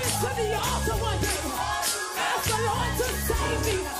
went to the altar one day. ask the Lord to save me.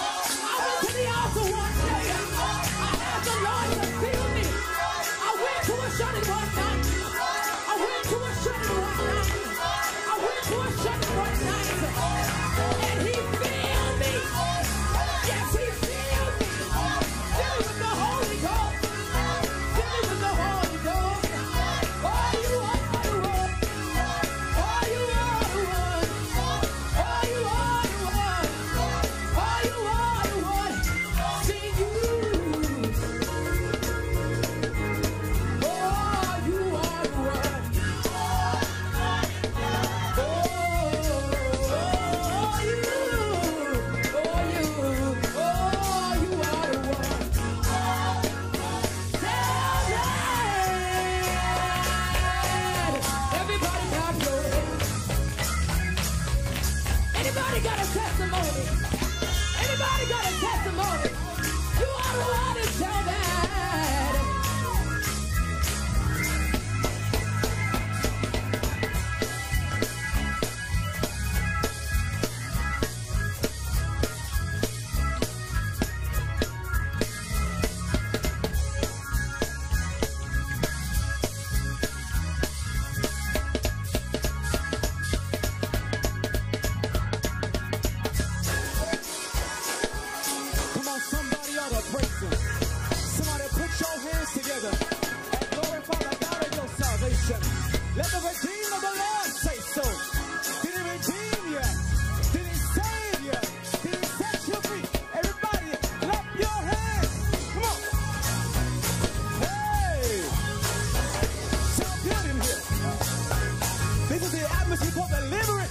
deliver it.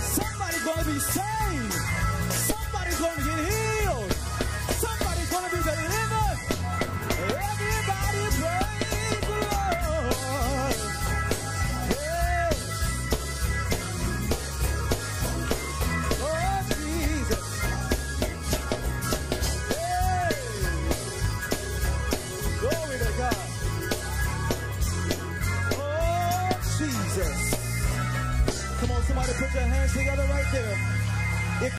Somebody's gonna be saved.